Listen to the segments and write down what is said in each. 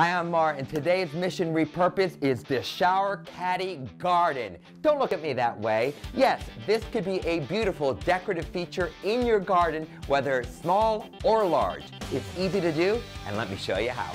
Hi, I'm Mar, and today's mission repurpose is the Shower Caddy Garden. Don't look at me that way. Yes, this could be a beautiful decorative feature in your garden, whether small or large. It's easy to do, and let me show you how.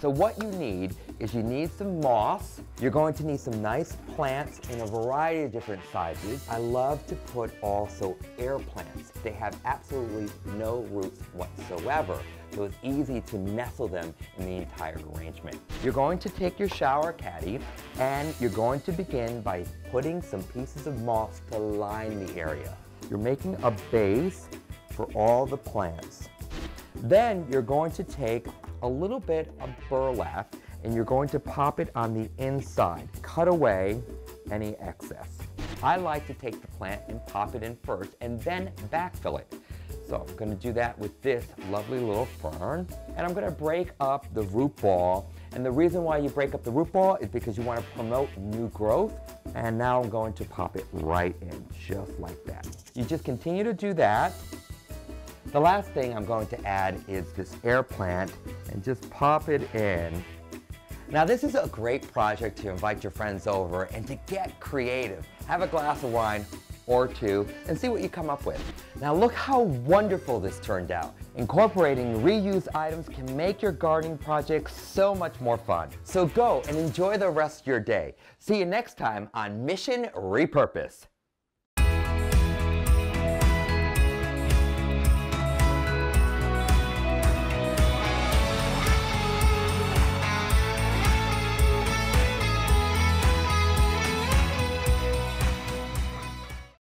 So what you need is you need some moss. You're going to need some nice plants in a variety of different sizes. I love to put also air plants. They have absolutely no roots whatsoever, so it's easy to nestle them in the entire arrangement. You're going to take your shower caddy and you're going to begin by putting some pieces of moss to line the area. You're making a base for all the plants. Then you're going to take a little bit of burlap and you're going to pop it on the inside. Cut away any excess. I like to take the plant and pop it in first and then backfill it. So I'm gonna do that with this lovely little fern and I'm gonna break up the root ball and the reason why you break up the root ball is because you want to promote new growth and now I'm going to pop it right in just like that. You just continue to do that the last thing I'm going to add is this air plant and just pop it in. Now this is a great project to invite your friends over and to get creative. Have a glass of wine or two and see what you come up with. Now look how wonderful this turned out. Incorporating reused items can make your gardening project so much more fun. So go and enjoy the rest of your day. See you next time on Mission Repurpose.